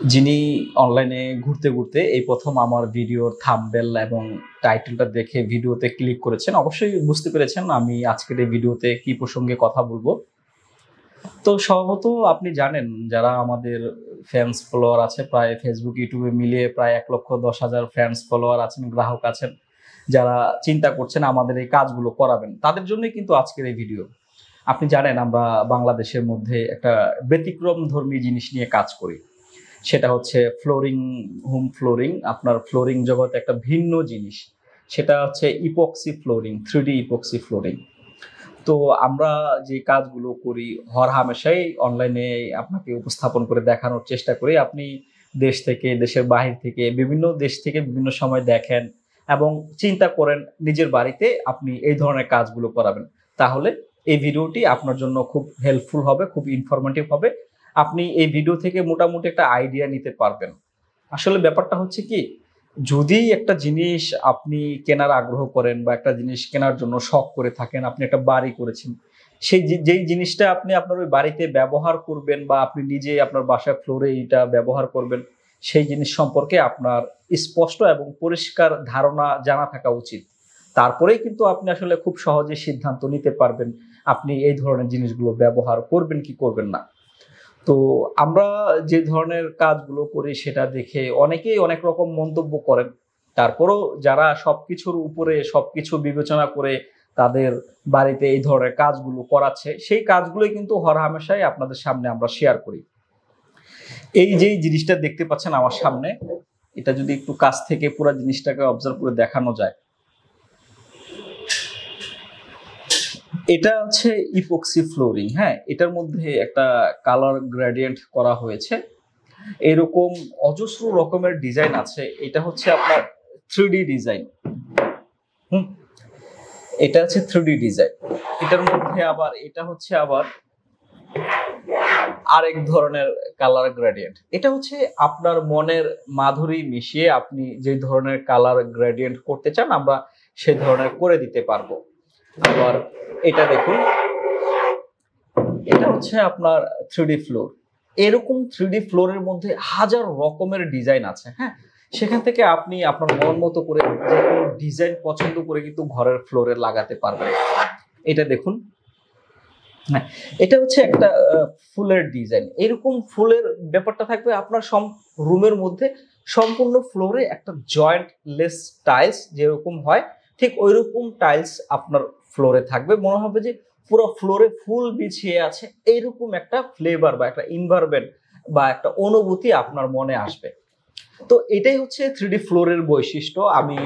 যিনি অনলাইনে ঘুরতে ঘুরতে এই প্রথম আমার ভিডিওর থাম্বেল এবং টাইটেলটা দেখে ভিডিওতে ক্লিক করেছেন, অবশ্যই বুঝতে পেরেছেন আমি আজকের এই ভিডিওতে কি প্রসঙ্গে কথা বলব। তো সম্ভবত আপনি জানেন, যারা আমাদের ফ্যান্স ফলোয়ার আছে, প্রায় ফেসবুক ইউটিউবে মিলিয়ে প্রায় এক লক্ষ দশ হাজার ফ্যান্স ফলোয়ার আছেন, গ্রাহক আছেন, যারা চিন্তা করছেন আমাদের এই কাজগুলো করাবেন, তাদের জন্যই কিন্তু আজকের এই ভিডিও আপনি জানেন আমরা বাংলাদেশের মধ্যে একটা ব্যতিক্রম ধর্মী জিনিস নিয়ে কাজ করি। সেটা হচ্ছে ফ্লোরিং, হোম ফ্লোরিং, আপনার ফ্লোরিং জগতে একটা ভিন্ন জিনিস। সেটা হচ্ছে epoxy flooring three D epoxy flooring তো আমরা যে কাজগুলো করি, হর হামেশাই অনলাইনে আপনাকে উপস্থাপন করে দেখানোর চেষ্টা করি। আপনি দেশ থেকে, দেশের বাহির থেকে, বিভিন্ন দেশ থেকে বিভিন্ন সময় দেখেন এবং চিন্তা করেন নিজের বাড়িতে আপনি এই ধরনের কাজগুলো করাবেন। তাহলে এই ভিডিওটি আপনার জন্য খুব হেল্পফুল হবে, খুব ইনফরমেটিভ হবে। আপনি এই ভিডিও থেকে মোটামুটি একটা আইডিয়া নিতে পারবেন। আসলে ব্যাপারটা হচ্ছে কি, যদি একটা জিনিস আপনি কেনার আগ্রহ করেন বা একটা জিনিস কেনার জন্য শখ করে থাকেন, আপনি একটা বাড়ি করেছেন, সেই যেই জিনিসটা আপনি আপনার ওই বাড়িতে ব্যবহার করবেন বা আপনি নিজে আপনার বাসায় ফ্লোরে এটা ব্যবহার করবেন, সেই জিনিস সম্পর্কে আপনার স্পষ্ট এবং পরিষ্কার ধারণা জানা থাকা উচিত। তারপরেই কিন্তু আপনি আসলে খুব সহজে সিদ্ধান্ত নিতে পারবেন, আপনি এই ধরনের জিনিসগুলো ব্যবহার করবেন কি করবেন না। তো আমরা যে ধরনের কাজগুলো করি সেটা দেখে অনেকেই অনেক রকম মন্তব্য করেন। তারপরও যারা সবকিছুর উপরে সবকিছু বিবেচনা করে তাদের বাড়িতে এই ধরনের কাজগুলো করাচ্ছে, সেই কাজগুলোই কিন্তু হরহামেশাই আপনাদের সামনে আমরা শেয়ার করি। এই যে জিনিসটা দেখতে পাচ্ছেন আমার সামনে, এটা যদি একটু কাছ থেকে পুরো জিনিসটাকে অবজার্ভ করে দেখানো যায়। এটা হচ্ছে ইপক্সি ফ্লোরিং হ্যাঁ? এটার মধ্যে একটা কালার গ্রেডিয়েন্ট করা হয়েছে। এরকম অজস্র রকমের ডিজাইন আছে। এটা হচ্ছে আপনার থ্রি ডিজাইন হুম? এটা হচ্ছে থ্রি ডিজাইন এটার মধ্যে আবার, এটা হচ্ছে আবার আরেক ধরনের কালার গ্রেডিয়েন্ট এটা হচ্ছে আপনার মনের মাধুরী মিশিয়ে আপনি যে ধরনের কালার গ্রেডিয়েন্ট করতে চান, আমরা সে ধরনের করে দিতে পারব। আবার এটা দেখুন। এটা হচ্ছে আপনার থ্রি ফ্লোর এরকম থ্রি ফ্লোরের মধ্যে হাজার রকমের ডিজাইন আছে হ্যাঁ? সেখান থেকে আপনি আপনার মন মতো করে যে কোনো ডিজাইন পছন্দ করে কিন্তু ঘরের ফ্লোরে লাগাতে পারবেন। এটা দেখুন। হ্যাঁ এটা হচ্ছে একটা ফুলের ডিজাইন এরকম ফুলের ব্যাপারটা থাকবে আপনার সম রুমের মধ্যে সম্পূর্ণ ফ্লোরে একটা জয়েন্ট লেস টাইলস যেরকম হয়, ঠিক ওইরকম টাইলস আপনার ফ্লোরে থাকবে। মনে হবে যে পুরো ফ্লোরে ফুল বিছিয়ে আছে। এইরকম একটা ফ্লেভার বা একটা ইনভারমেন্ট বা একটা অনুভূতি আপনার মনে আসবে। তো এটাই হচ্ছে থ্রি ফ্লোরের বৈশিষ্ট্য। আমি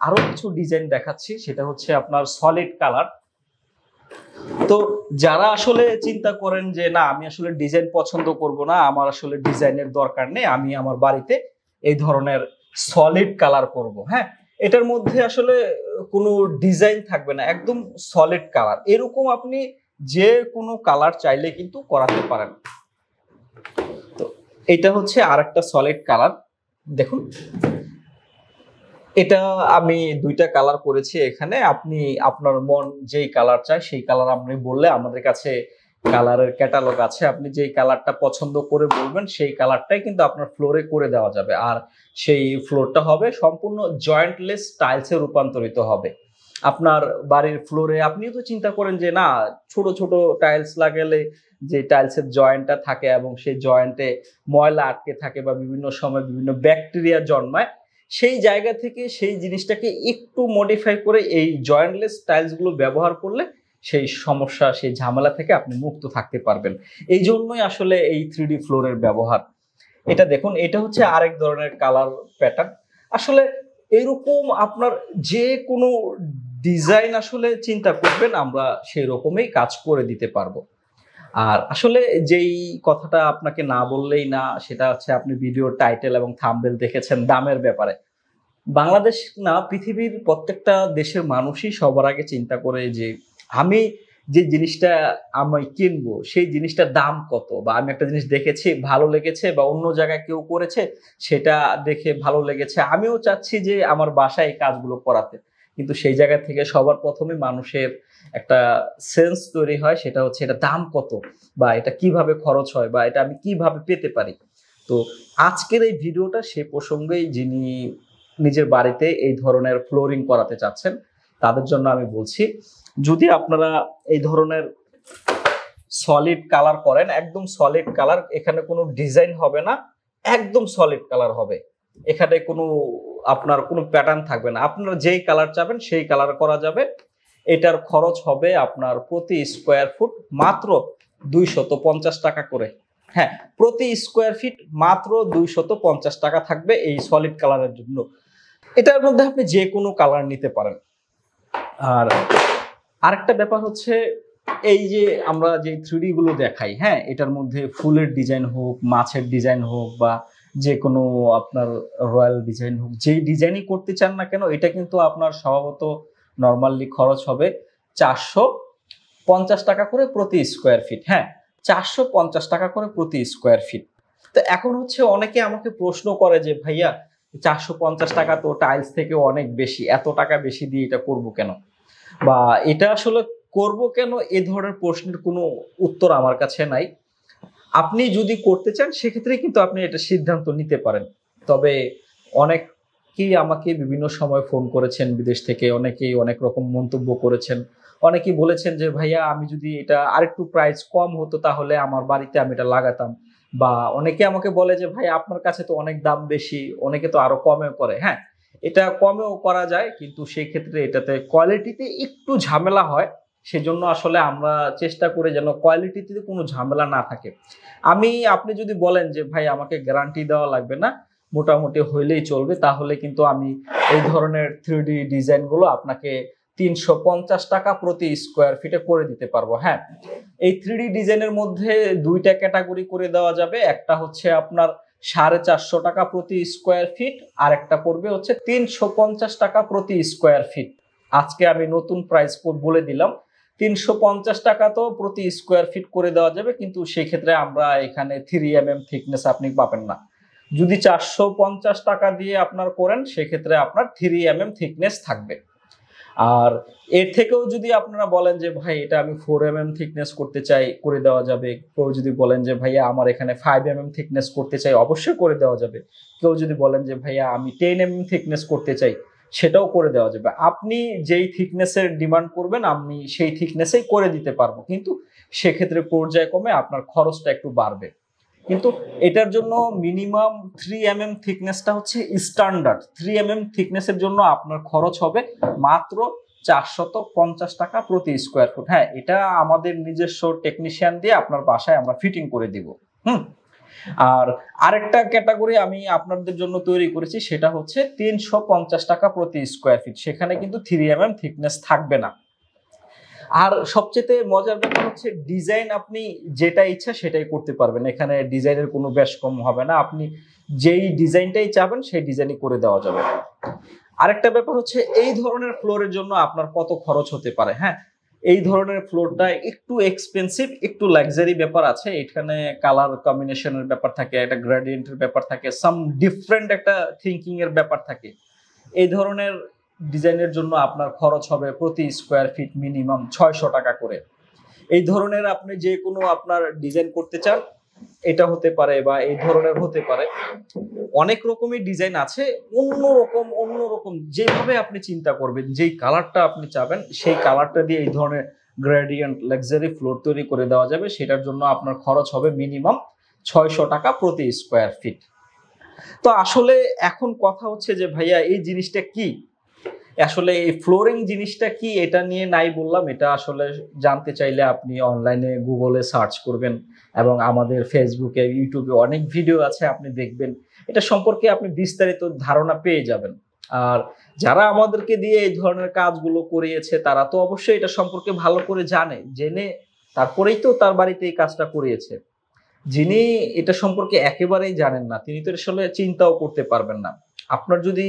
আরও কিছু ডিজাইন দেখাচ্ছি। সেটা হচ্ছে আপনার সলিড কালার তো যারা আসলে চিন্তা করেন যে, না, আমি আসলে ডিজাইন পছন্দ করব না, আমার আসলে ডিজাইনের দরকার নেই, আমি আমার বাড়িতে এই ধরনের সলিড কালার করব। হ্যাঁ? এটার মধ্যে আসলে কোনো ডিজাইন থাকবে না, একদম সলিড কালার এরকম আপনি যে কোনো কালার চাইলে কিন্তু করাতে পারেন। তো এটা হচ্ছে আর একটা সলিড কালার দেখুন। এটা আমি দুইটা কালার করেছি এখানে। আপনি আপনার মন যেই কালার চায় সেই কালার আপনি বললে আমাদের কাছে কালারের ক্যাটালগ আছে, আপনি যেই কালারটা পছন্দ করে বলবেন সেই কালারটাই কিন্তু আপনার ফ্লোরে করে দেওয়া যাবে। আর সেই ফ্লোরটা হবে সম্পূর্ণ জয়েন্টলেস টাইলসে রূপান্তরিত হবে। আপনার বাড়ির ফ্লোরে আপনিও তো চিন্তা করেন যে, না, ছোট ছোট টাইলস লাগালে যে টাইলসের জয়েন্টটা থাকে এবং সেই জয়েন্টে ময়লা আটকে থাকে বা বিভিন্ন সময় বিভিন্ন ব্যাকটেরিয়া জন্মায়, সেই জায়গা থেকে সেই জিনিসটাকে একটু মডিফাই করে এই জয়েন্টলেস টাইলসগুলো ব্যবহার করলে সেই সমস্যা, সেই ঝামেলা থেকে আপনি মুক্ত থাকতে পারবেন। এই জন্যই আসলে এই থ্রি ফ্লোরের ব্যবহার। এটা দেখুন, এটা হচ্ছে আরেক ধরনের কালার প্যাটার্ন আসলে এরকম আপনার যে কোনো ডিজাইন আসলে চিন্তা করবেন, আমরা সেই রকমই কাজ করে দিতে পারব। আর আসলে যেই কথাটা আপনাকে না বললেই না, সেটা হচ্ছে আপনি ভিডিওর টাইটেল এবং থাম্বেল দেখেছেন দামের ব্যাপারে। বাংলাদেশ না, পৃথিবীর প্রত্যেকটা দেশের মানুষই সবার আগে চিন্তা করে যে আমি যে জিনিসটা আমি কিনবো, সেই জিনিসটার দাম কত? বা আমি একটা জিনিস দেখেছি, ভালো লেগেছে বা অন্য জায়গায় কেউ করেছে, সেটা দেখে ভালো লেগেছে। আমিও চাচ্ছি যে আমার বাসায় এই কাজগুলো করাতে। কিন্তু সেই জায়গা থেকে সবার প্রথমে মানুষের একটা সেন্স তৈরি হয়, সেটা হচ্ছে এটা দাম কত? বা এটা কীভাবে খরচ হয়? বা এটা আমি কীভাবে পেতে পারি? তো আজকের এই ভিডিওটা সে প্রসঙ্গেই যিনি নিজের বাড়িতে এই ধরনের ফ্লোরিং করাতে চাচ্ছেন, তাদের জন্য আমি বলছি যদি আপনারা এই ধরনের সলিড কালার করেন, একদম সলিড কালার এখানে কোনো ডিজাইন হবে না, একদম সলিড কালার হবে। এখানে কোনো, আপনার কোনো প্যাটার্ন থাকবে না। আপনারা যেই কালার চাবেন, সেই কালার করা যাবে। এটার খরচ হবে আপনার প্রতি স্কোয়ার ফুট মাত্র দুইশত পঞ্চাশ টাকা করে। হ্যাঁ প্রতি স্কোয়ার ফিট মাত্র দুইশত পঞ্চাশ টাকা থাকবে এই সলিড কালারের জন্য। এটার মধ্যে আপনি যে কোনো কালার নিতে পারেন। আর আরেকটা ব্যাপার হচ্ছে এই যে আমরা যে থ্রিডি গুলো দেখাই হ্যাঁ এটার মধ্যে ফুলের ডিজাইন হোক, মাছের ডিজাইন হোক বা যে কোনো আপনার রয়্যাল ডিজাইন হোক, যেই ডিজাইনই করতে চান না কেন, এটা কিন্তু আপনার স্বভাবত নর্মালি খরচ হবে চারশো পঞ্চাশ টাকা করে প্রতি স্কোয়ার ফিট হ্যাঁ চারশো পঞ্চাশ টাকা করে প্রতি স্কোয়ার ফিট তো এখন হচ্ছে অনেকে আমাকে প্রশ্ন করে যে, ভাইয়া, চারশো পঞ্চাশ টাকা তো টাইলস থেকে অনেক বেশি, এত টাকা বেশি দিয়ে এটা করব কেন? বা এটা আসলে করব কেন এ ধরনের প্রশ্নের কোনো উত্তর আমার কাছে নাই। আপনি যদি করতে চান, সেক্ষেত্রে কিন্তু আপনি এটা সিদ্ধান্ত নিতে পারেন। তবে অনেকেই আমাকে বিভিন্ন সময় ফোন করেছেন বিদেশ থেকে, অনেকেই অনেক রকম মন্তব্য করেছেন। অনেকেই বলেছেন যে, ভাইয়া, আমি যদি এটা আরেকটু প্রাইস কম হতো, তাহলে আমার বাড়িতে আমি এটা লাগাতাম। বা অনেকে আমাকে বলে যে ভাই আপনার কাছে তো অনেক দাম বেশি, অনেকে তো আরও কমে করে। হ্যাঁ এটা কমেও করা যায়, কিন্তু সেই ক্ষেত্রে এটাতে কোয়ালিটিতে একটু ঝামেলা হয়। সেজন্য আসলে আমরা চেষ্টা করে যেন কোয়ালিটিতে কোনো ঝামেলা না থাকে। আমি, আপনি যদি বলেন যে, ভাই, আমাকে গ্যারান্টি দেওয়া লাগবে না, মোটামুটি হইলেই চলবে তাহলে কিন্তু আমি এই ধরনের থ্রি ডিজাইনগুলো আপনাকে তিনশো পঞ্চাশ টাকা প্রতি স্কোয়ার ফিটে করে দিতে পারব। হ্যাঁ এই থ্রি ডিজাইনের মধ্যে দুইটা ক্যাটাগরি করে দেওয়া যাবে। একটা হচ্ছে আপনার সাড়ে চারশো টাকা প্রতি স্কোয়ার ফিট আর একটা পড়বে হচ্ছে তিনশো পঞ্চাশ টাকা প্রতি স্কোয়ার ফিট আজকে আমি নতুন প্রাইস বলে দিলাম। তিনশো পঞ্চাশ টাকা তো প্রতি স্কোয়ার ফিট করে দেওয়া যাবে, কিন্তু সেক্ষেত্রে আমরা এখানে থ্রি এম এম থিকনেস আপনি পাবেন না। যদি চারশো পঞ্চাশ টাকা দিয়ে আপনার করেন, সেক্ষেত্রে আপনার থ্রি এম এম থিকনেস থাকবে। আর এর থেকেও যদি আপনারা বলেন যে, ভাই, এটা আমি ফোর এম এম থিকনেস করতে চাই, করে দেওয়া যাবে। কেউ যদি বলেন যে, ভাইয়া, আমার এখানে ফাইভ এম এম থিকনেস করতে চাই, অবশ্যই করে দেওয়া যাবে। কেউ যদি বলেন যে, ভাইয়া, আমি টেন এম এম থিকনেস করতে চাই, সেটাও করে দেওয়া যাবে। আপনি যেই থিকনেসের ডিমান্ড করবেন, আমি সেই থিকনেসেই করে দিতে পারব। কিন্তু সেক্ষেত্রে পর্যায়ক্রমে আপনার খরচটা একটু বাড়বে। কিন্তু এটার জন্য মিনিমাম থ্রি এম এম থিকনেসটা হচ্ছে স্ট্যান্ডার্ড থ্রি এম এম থিকনেসের জন্য আপনার খরচ হবে মাত্র চারশত পঞ্চাশ টাকা প্রতি স্কোয়ার ফুট হ্যাঁ এটা আমাদের নিজস্ব টেকনিশিয়ান দিয়ে আপনার বাসায় আমরা ফিটিং করে দিব। হুম? আর আরেকটা ক্যাটাগরি আমি আপনাদের জন্য তৈরি করেছি, সেটা হচ্ছে তিনশো পঞ্চাশ টাকা প্রতি স্কোয়ার ফিট সেখানে কিন্তু থ্রি এম এম থিকনেস থাকবে না। আর সবচেয়ে মজার ব্যাপার হচ্ছে ডিজাইন আপনি যেটা ইচ্ছা সেটাই করতে পারবেন। এখানে ডিজাইনের কোনো বেশ কম হবে না। আপনি যেই ডিজাইনটাই চাবেন, সেই ডিজাইনই করে দেওয়া যাবে। আরেকটা ব্যাপার হচ্ছে এই ধরনের ফ্লোরের জন্য আপনার কত খরচ হতে পারে হ্যাঁ? এই ধরনের ফ্লোরটা একটু এক্সপেন্সিভ একটু লাক্সারি ব্যাপার আছে। এখানে কালার কম্বিনেশনের ব্যাপার থাকে, একটা গ্রেডিয়েন্টের ব্যাপার থাকে সাম ডিফারেন্ট একটা থিঙ্কিং এর ব্যাপার থাকে। এই ধরনের ডিজাইনের জন্য আপনার খরচ হবে প্রতি স্কোয়ার ফিট মিনিমাম ছয়শো টাকা করে। এই ধরনের আপনি যে কোনো আপনার ডিজাইন করতে চান, এটা হতে পারে বা এই ধরনের হতে পারে। অনেক রকমের ডিজাইন আছে, অন্য রকম অন্য রকম যেভাবে আপনি চিন্তা করবেন, যেই কালারটা আপনি চাবেন, সেই কালারটা দিয়ে এই ধরনের গ্রেডিয়েন্ট লাক্সারি ফ্লোর তৈরি করে দেওয়া যাবে। সেটার জন্য আপনার খরচ হবে মিনিমাম ছয়শো টাকা প্রতি স্কোয়ার ফিট তো আসলে এখন কথা হচ্ছে যে, ভাইয়া, এই জিনিসটা কি? আসলে এই ফ্লোরিং জিনিসটা কি এটা নিয়ে নাই বললাম, এটা আসলে জানতে চাইলে আপনি অনলাইনে গুগলে সার্চ করবেন এবং আমাদের ফেসবুকে ইউটিউবে অনেক ভিডিও আছে, আপনি দেখবেন। এটা সম্পর্কে আপনি বিস্তারিত ধারণা পেয়ে যাবেন। আর যারা আমাদেরকে দিয়ে এই ধরনের কাজগুলো করিয়েছে, তারা তো অবশ্যই এটা সম্পর্কে ভালো করে জানে, জেনে তারপরেই তো তার বাড়িতে এই কাজটা করিয়েছে। যিনি এটা সম্পর্কে একেবারেই জানেন না, তিনি তো আসলে চিন্তাও করতে পারবেন না। আপনার যদি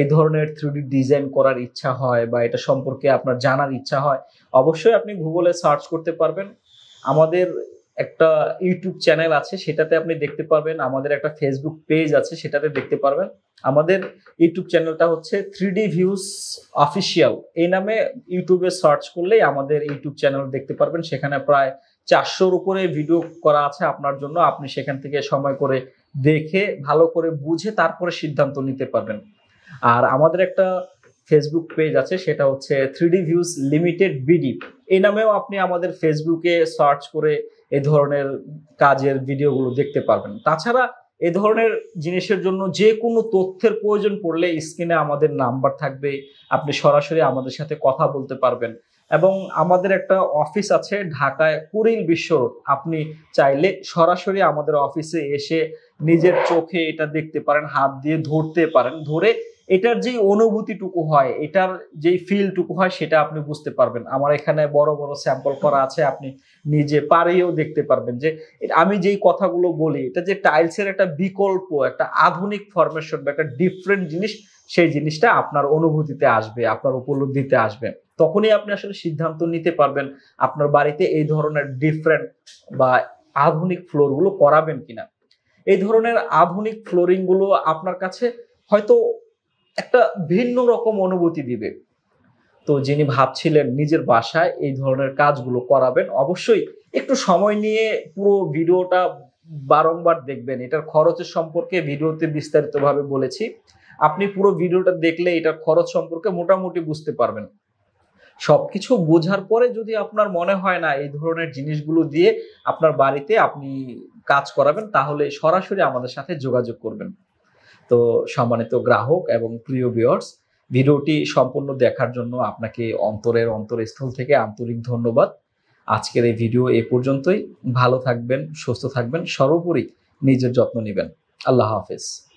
এই ধরনের থ্রিডি ডিজাইন করার ইচ্ছা হয় বা এটা সম্পর্কে আপনার জানার ইচ্ছা হয়, অবশ্যই আপনি গুগলে সার্চ করতে পারবেন। আমাদের একটা ইউটিউব চ্যানেল আছে, সেটাতে আপনি দেখতে পারবেন। আমাদের একটা ফেসবুক পেজ আছে, সেটাতে দেখতে পারবেন। আমাদের ইউটিউব চ্যানেলটা হচ্ছে থ্রি ভিউজ অফিসিয়াল এই নামে ইউটিউবে সার্চ করলেই আমাদের ইউটিউব চ্যানেল দেখতে পারবেন। সেখানে প্রায় চারশোর উপরে ভিডিও করা আছে আপনার জন্য। আপনি সেখান থেকে সময় করে দেখে, ভালো করে বুঝে তারপরে সিদ্ধান্ত নিতে পারবেন। আর আমাদের একটা ফেসবুক পেজ আছে, সেটা হচ্ছে থ্রি ভিউজ লিমিটেড বিডি এই নামেও আপনি আমাদের ফেসবুকে সার্চ করে এই ধরনের কাজের ভিডিওগুলো দেখতে পারবেন। তাছাড়া এ ধরনের জিনিসের জন্য যে কোনো তথ্যের প্রয়োজন পড়লে স্ক্রিনে আমাদের নাম্বার থাকবে। আপনি সরাসরি আমাদের সাথে কথা বলতে পারবেন। এবং আমাদের একটা অফিস আছে ঢাকায় কুড়িল বিশ্ব রোড। আপনি চাইলে সরাসরি আমাদের অফিসে এসে নিজের চোখে এটা দেখতে পারেন, হাত দিয়ে ধরতে পারেন। ধরে এটার যেই অনুভূতিটুকু হয়, এটার যেই ফিলটুকু হয়, সেটা আপনি বুঝতে পারবেন। আমার এখানে বড় বড় স্যাম্পল করা আছে, আপনি নিজে পারেও দেখতে পারবেন যে, আমি যেই কথাগুলো বলি, এটা যে টাইলসের একটা বিকল্প, একটা আধুনিক ফরমেশন বা একটা ডিফারেন্ট জিনিস সেই জিনিসটা আপনার অনুভূতিতে আসবে, আপনার উপলব্ধিতে আসবে। তখনই আপনি আসলে সিদ্ধান্ত নিতে পারবেন আপনার বাড়িতে এই ধরনের ডিফারেন্ট বা আধুনিক ফ্লোরগুলো করাবেন কিনা। এই ধরনের আধুনিক ফ্লোরিংগুলো আপনার কাছে হয়তো একটা ভিন্ন রকম অনুভূতি দিবে। তো যিনি ভাবছিলেন নিজের বাসায় এই ধরনের কাজগুলো করাবেন, অবশ্যই একটু সময় নিয়ে পুরো ভিডিওটা বারংবার দেখবেন। এটার খরচের সম্পর্কে ভিডিওতে বিস্তারিতভাবে বলেছি। আপনি পুরো ভিডিওটা দেখলে এটার খরচ সম্পর্কে মোটামুটি বুঝতে পারবেন। সবকিছু বোঝার পরে যদি আপনার মনে হয় না এই ধরনের জিনিসগুলো দিয়ে আপনার বাড়িতে আপনি কাজ করাবেন, তাহলে সরাসরি আমাদের সাথে যোগাযোগ করবেন। তো সম্মানিত গ্রাহক এবং প্রিয় ভিউয়ার্স ভিডিওটি সম্পূর্ণ দেখার জন্য আপনাকে অন্তরের অন্তরস্থল থেকে আন্তরিক ধন্যবাদ। আজকের এই ভিডিও এ পর্যন্তই। ভালো থাকবেন, সুস্থ থাকবেন, সর্বোপরি নিজের যত্ন নেবেন। আল্লাহ হাফেজ।